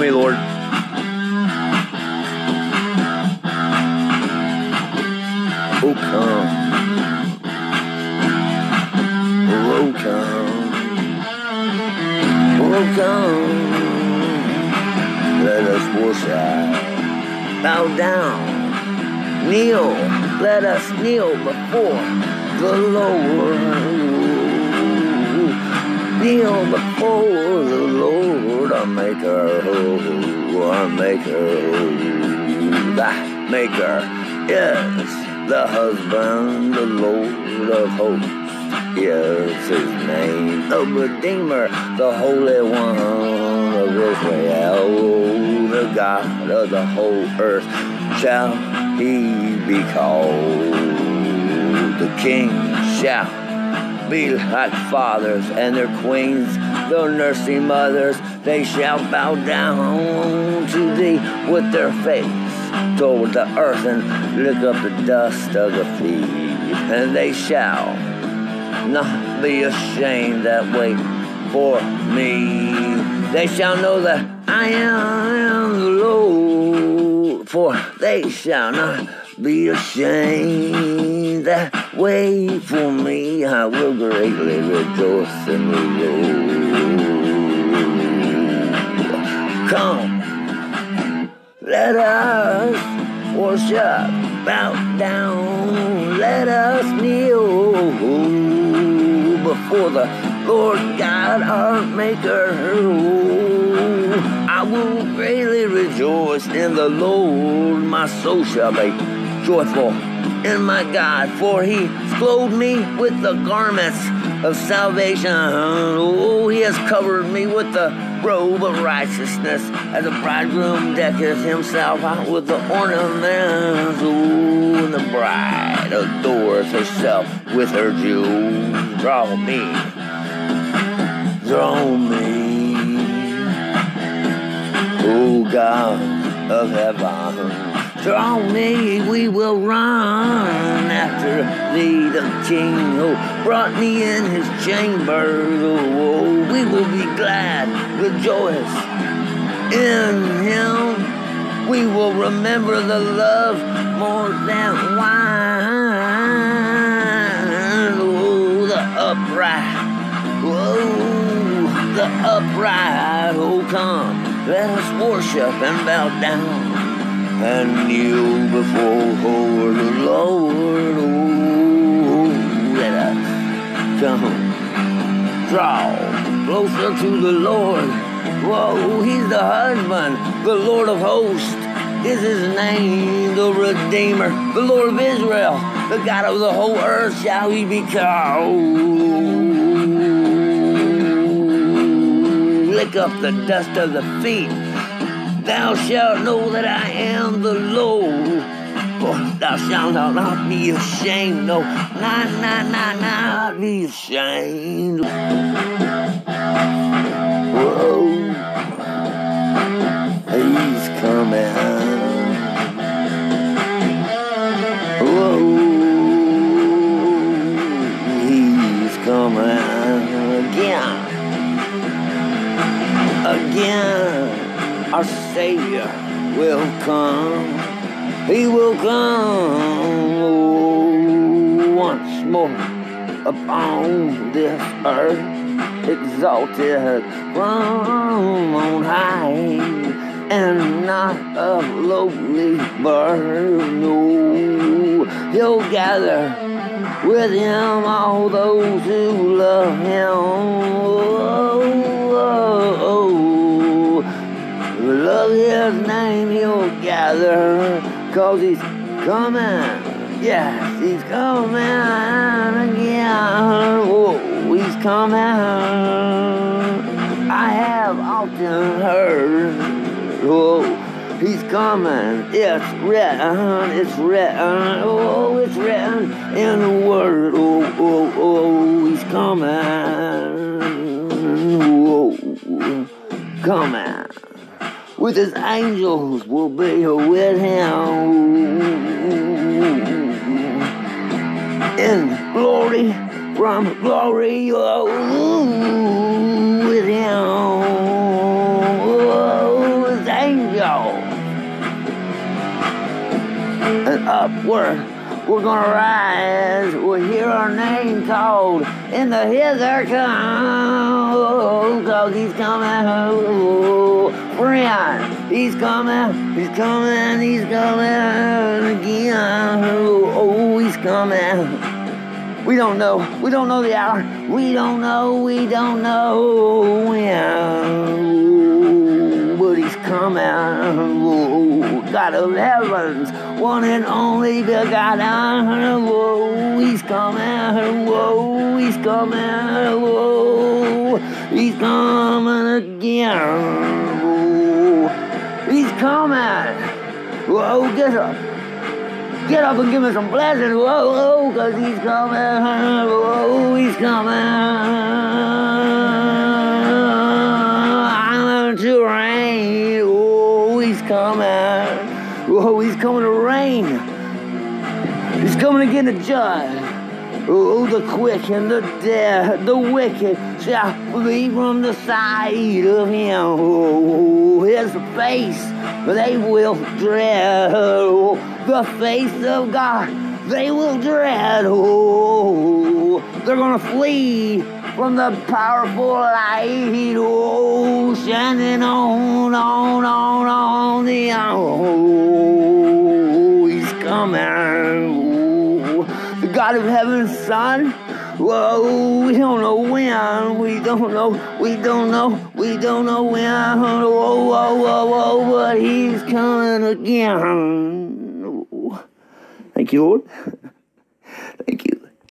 me, Lord. Oh, come. Oh, come. Oh, come. Let us worship. Bow down. Kneel. Let us kneel before the Lord. Kneel before the Lord, our Maker, our Maker, oh, the Maker is the husband, the Lord of hosts. Yes, his name, the Redeemer, the Holy One of Israel, the God of the whole earth, shall he be called. The King shall be like fathers and their queens, their nursing mothers, they shall bow down to thee with their face toward the earth and lick up the dust of the feet. And they shall not be ashamed that wait for me. They shall know that I am the Lord, for they shall not be ashamed that wait for me. I will greatly rejoice in the Lord. Come, let us worship, bow down, let us kneel before the Lord God our Maker. I will greatly rejoice in the Lord, my soul shall be joyful in my God, for he clothed me with the garments of salvation. Oh, he has covered me with the robe of righteousness, as a bridegroom decketh himself out with the ornaments. Oh, and the bride adores herself with her jewels. Draw me, draw me, oh God of heaven. Draw me, we will run after thee, the King who brought me in his chamber. Oh, we will be glad, rejoice in him. We will remember the love more than wine. Oh, the upright. Oh, the upright. Oh, come, let us worship and bow down and you before the Lord. Oh, let us come, draw closer to the Lord. Whoa, he's the husband, the Lord of hosts is his name, the Redeemer, the Lord of Israel, the God of the whole earth shall he be called. Lick up the dust of the feet thou shalt know that I am the Lord. For thou shalt not be ashamed, no, not, not, not, not be ashamed. Whoa, he's coming. Our Savior will come. He will come oh, once more upon this earth, exalted from on high, and not of lowly birth. No, he'll gather with him all those who love him. Love his name he'll gather cause he's coming. Yes he's coming again Whoa, oh, he's coming. I have often heard oh he's coming. It's written it's written oh it's written in the word oh oh oh he's coming. Whoa coming with his angels will be with him in glory from glory oh, with him oh, with go. And upward we're gonna rise. We'll hear our name called in the hither come. Cause oh, he's coming. Oh, friend, he's coming. He's coming. He's coming again. Oh, oh, he's coming. We don't know. We don't know the hour. We don't know. We don't know when. But he's coming. Oh, oh, God of heavens, one and only begotten. Whoa, he's coming. Whoa, he's coming. Whoa, he's coming again. Whoa, he's coming. Whoa, get up. Get up and give me some blessings. Whoa, whoa, cause he's coming. Whoa, he's coming. I'm to reign. Whoa, he's coming. Coming to reign. He's coming again to judge. Oh, the quick and the dead, the wicked shall flee from the sight of him. Oh, his face they will dread. Oh, the face of God they will dread. Oh, they're gonna flee from the powerful light. Oh, shining on, on, on, on the oh, he's coming. Oh, the God of heaven's Son. Whoa, we don't know when. We don't know. We don't know. We don't know when. Whoa, whoa, whoa, whoa, but he's coming again. Thank you, Lord.